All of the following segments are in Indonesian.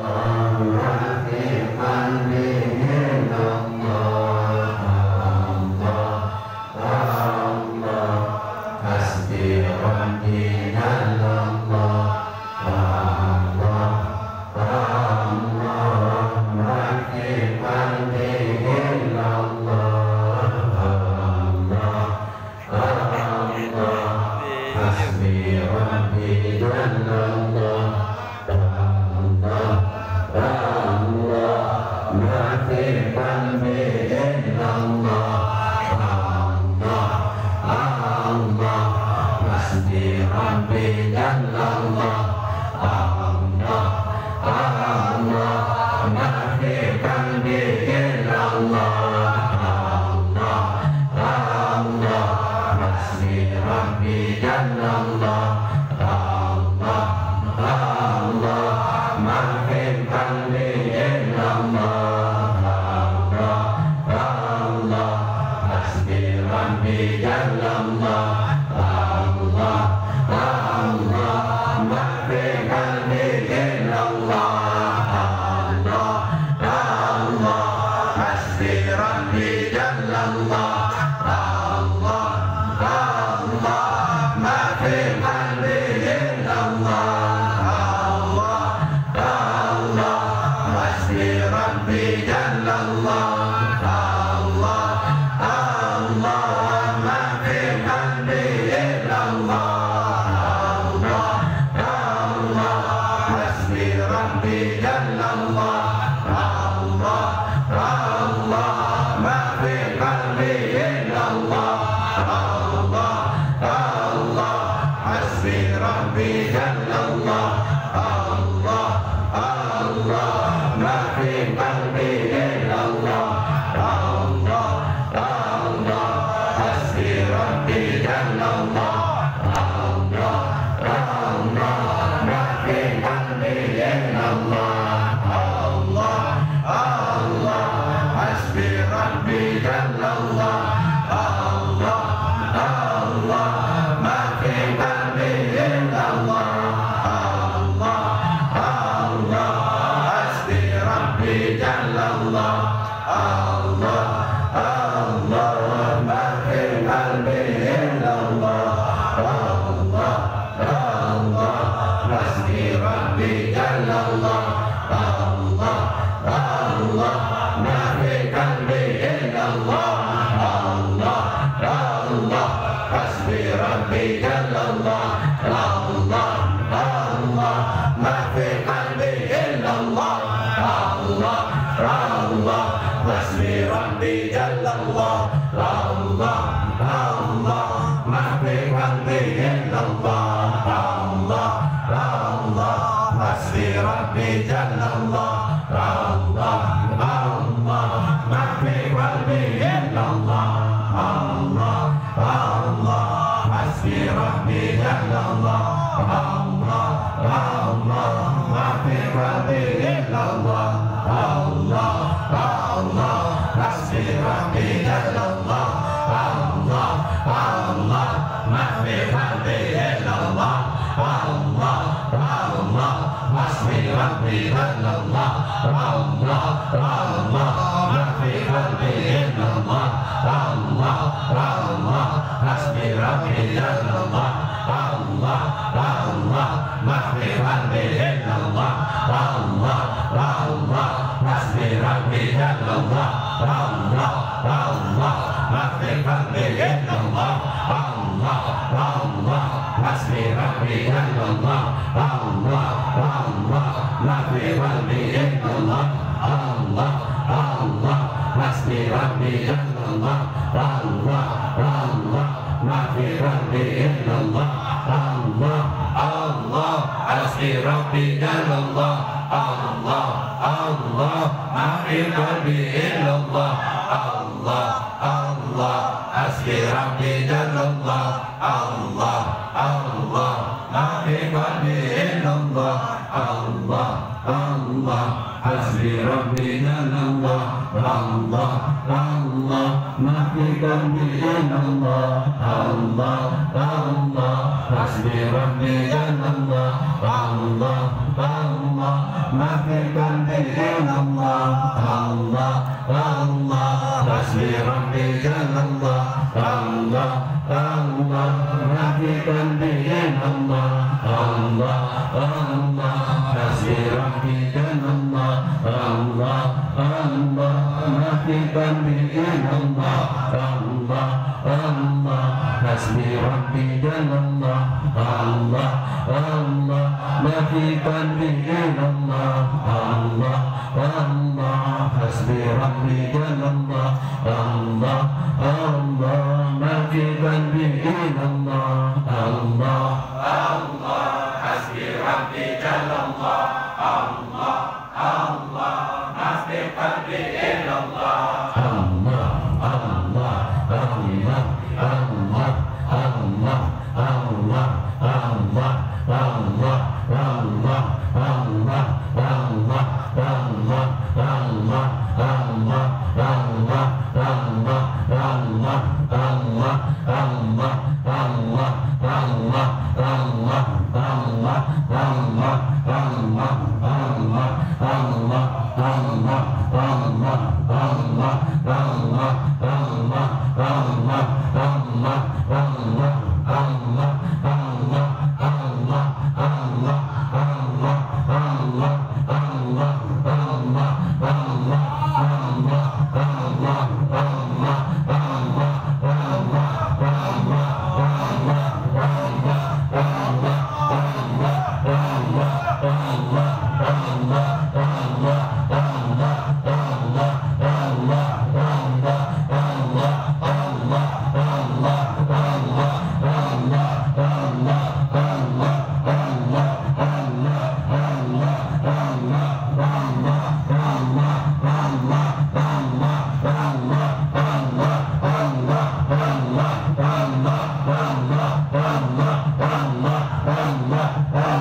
you Bombay. be happy. Akbar, Akbar, illallah, Allah, Allah, Hasbi Rabbi Jalla Allah, Allah, Allah, Akbar, Akbar, illallah, Allah, Allah, Hasbi Rabbi Jalla Allah, Allah, Allah, Akbar, Akbar, Allah. الله الله الله ما في قلبي إلا الله الله الله حسبي ربي إلا الله الله الله ما في قلبي إلا الله الله الله حسبي ربي إلا الله الله الله ما في قلبي إلا الله الله الله حسبي ربي إلا الله الله الله Rabbi Rabbi Inna Allah Allah Allah Rabbi Rabbi Allah Allah Allah Rabbi Rabbi Allah Allah Allah Rabbi Rabbi Allah Allah Allah Rabbi ربي إلا الله الله الله حسبي ربي إلا الله الله الله ما في قلبي إلا الله الله الله حسبي ربي إلا الله الله الله في ذنب إلا الله الله الله حسبي ربي جل الله الله الله ما في ذنب إلا الله الله الله حسبي ربي dibandingkan Allah Allah Allah. Hasbi Rabbi dan Allah Allah Allah. Nafi bandingkan Allah Allah Allah. Hasbi Rabbi dan Allah Allah Allah. Nafi bandingkan Allah Allah Allah. Hasbi Rabbi dan Allah. Allah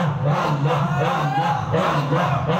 الله الله الله الله